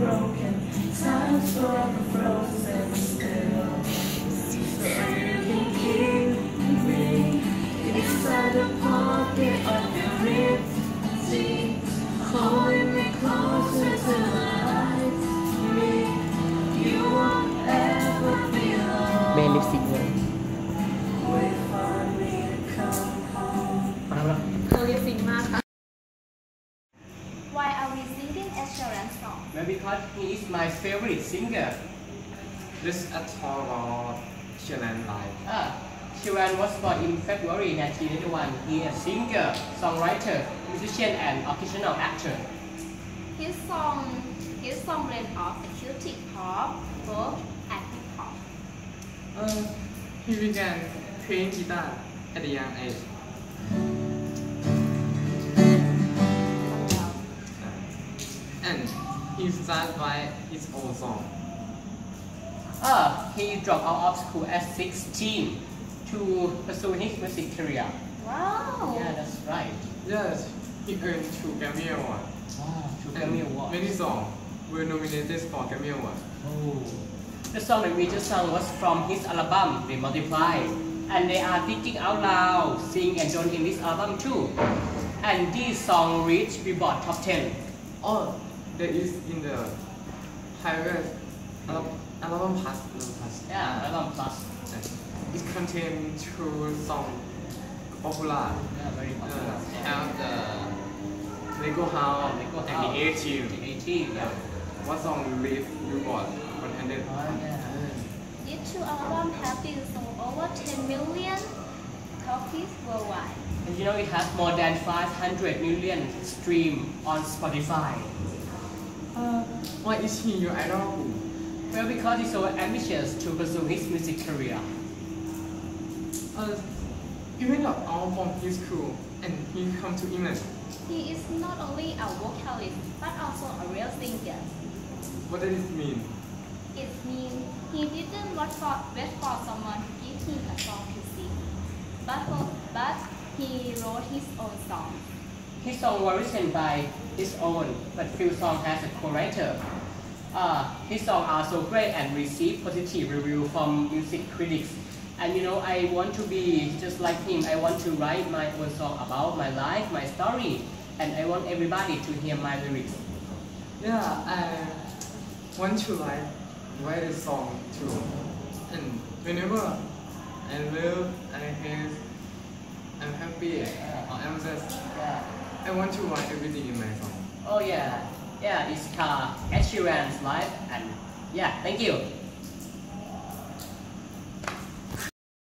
broken, time's forever frozen Why are we singing Ed Sheeran song? Well, because he is my favorite singer. This at all about Sheeran life. Ah, Sheeran was born in February 1981. He is a singer, songwriter, musician, and occasional actor. His song, his song blend of acoustic pop, folk. Uh, he began playing guitar at a young age. And he started by his own song. Ah, he dropped out of school at 16 to pursue his music career. Wow! Yeah, that's right. Yes, he earned two Grammy Awards. Wow, two and Grammy Awards. Many songs were nominated for Grammy Awards. Oh. The song that we just sung was from his album, The Multiply. And they are thinking out loud, sing and join in this album too. And this song reached Billboard Top 10. Oh, that is in the highest album, album plus. Album plus. Yeah, album plus. It contains two songs popular. Yeah, very Uh, popular. have the Lego House and the A Team. The 18, yeah. What song Billboard 100? Oh, yeah. These two albums have been sold over 10 million copies worldwide. And you know it has more than 500 million stream on Spotify. Uh, why is he your idol? Well, because he's so ambitious to pursue his music career. Uh, even though all from his school and he come to England, He is not only a vocalist but also a real singer. what does it mean? It means he didn't wait for, wait for someone to give him a song to sing, but, but he wrote his own song. His song was written by his own, but few songs has a co-writer. Uh, his songs are so great and receive positive review from music critics. And you know, I want to be just like him. I want to write my own song about my life, my story, and I want everybody to hear my lyrics. Yeah, I want to like write a song too. And whenever I love, I hate, I'm happy, or I'm just, Yeah. I want to write everything in my song. Oh yeah, yeah. It's called Ed Sheeran's life, and yeah. Thank you.